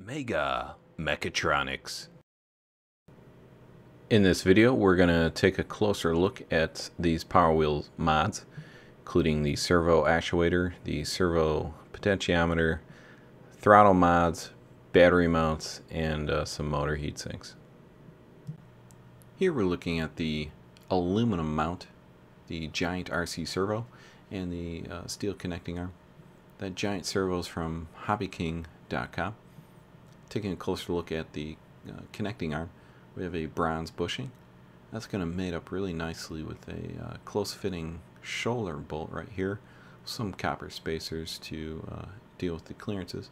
Mega Mechatronics. In this video, we're going to take a closer look at these Power Wheels mods, including the servo actuator, the servo potentiometer, throttle mods, battery mounts, and uh, some motor heat sinks. Here we're looking at the aluminum mount, the giant RC servo, and the uh, steel connecting arm. That giant servo is from HobbyKing.com. Taking a closer look at the uh, connecting arm, we have a bronze bushing. That's going to mate up really nicely with a uh, close-fitting shoulder bolt right here. Some copper spacers to uh, deal with the clearances.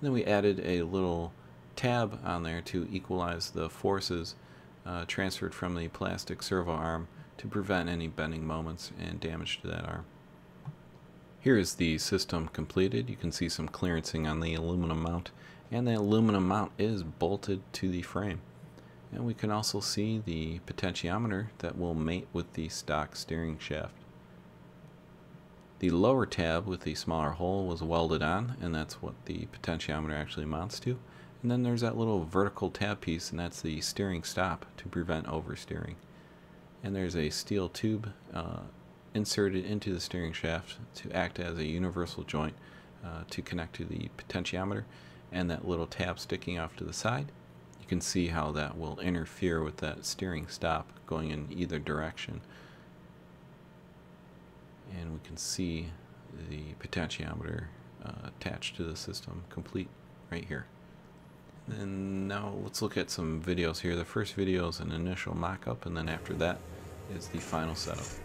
And then we added a little tab on there to equalize the forces uh, transferred from the plastic servo arm to prevent any bending moments and damage to that arm. Here is the system completed. You can see some clearancing on the aluminum mount and the aluminum mount is bolted to the frame. And we can also see the potentiometer that will mate with the stock steering shaft. The lower tab with the smaller hole was welded on and that's what the potentiometer actually mounts to. And then there's that little vertical tab piece and that's the steering stop to prevent oversteering. And there's a steel tube uh, inserted into the steering shaft to act as a universal joint uh, to connect to the potentiometer and that little tab sticking off to the side. You can see how that will interfere with that steering stop going in either direction. And we can see the potentiometer uh, attached to the system complete right here. And now let's look at some videos here. The first video is an initial mock-up and then after that is the final setup.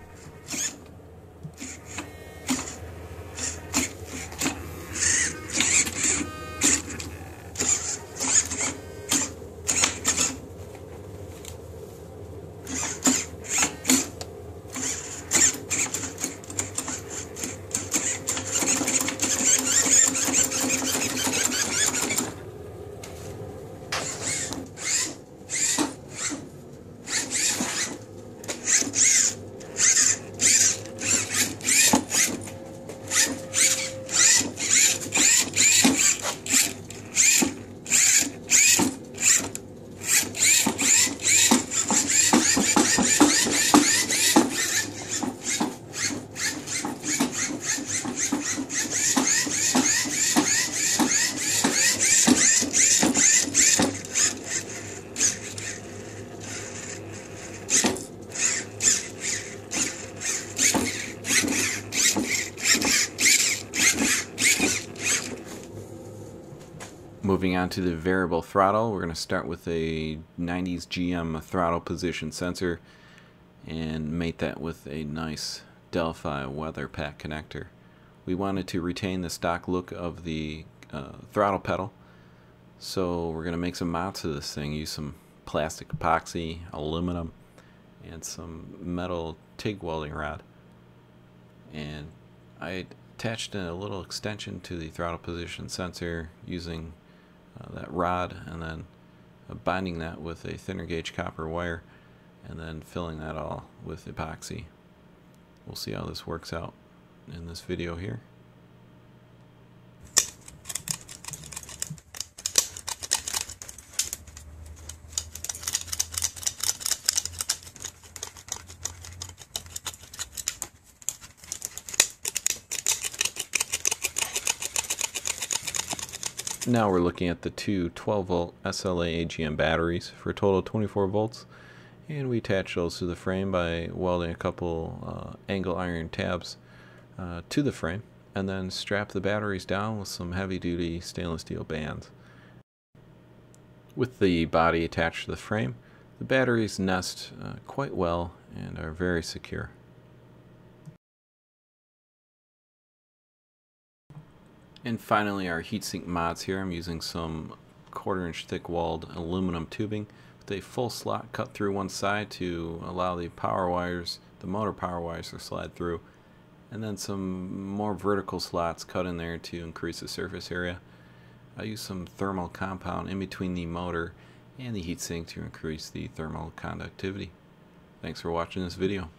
Moving on to the variable throttle, we're going to start with a 90s GM throttle position sensor and mate that with a nice Delphi weather pack connector. We wanted to retain the stock look of the uh, throttle pedal, so we're going to make some mounts of this thing, use some plastic epoxy, aluminum, and some metal TIG welding rod. And I attached a little extension to the throttle position sensor using uh, that rod and then uh, binding that with a thinner gauge copper wire and then filling that all with epoxy. We'll see how this works out in this video here. Now we're looking at the two 12 volt SLA AGM batteries for a total of 24 volts and we attach those to the frame by welding a couple uh, angle iron tabs uh, to the frame and then strap the batteries down with some heavy duty stainless steel bands. With the body attached to the frame, the batteries nest uh, quite well and are very secure. And finally our heatsink mods here. I'm using some quarter inch thick walled aluminum tubing with a full slot cut through one side to allow the power wires, the motor power wires to slide through. And then some more vertical slots cut in there to increase the surface area. I use some thermal compound in between the motor and the heatsink to increase the thermal conductivity. Thanks for watching this video.